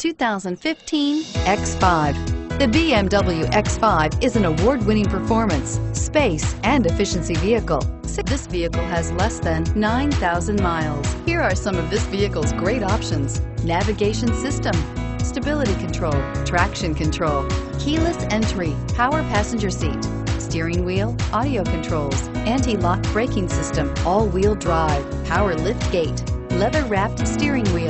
2015 X5. The BMW X5 is an award-winning performance, space, and efficiency vehicle. This vehicle has less than 9,000 miles. Here are some of this vehicle's great options. Navigation system, stability control, traction control, keyless entry, power passenger seat, steering wheel, audio controls, anti-lock braking system, all-wheel drive, power lift gate, leather-wrapped steering wheel.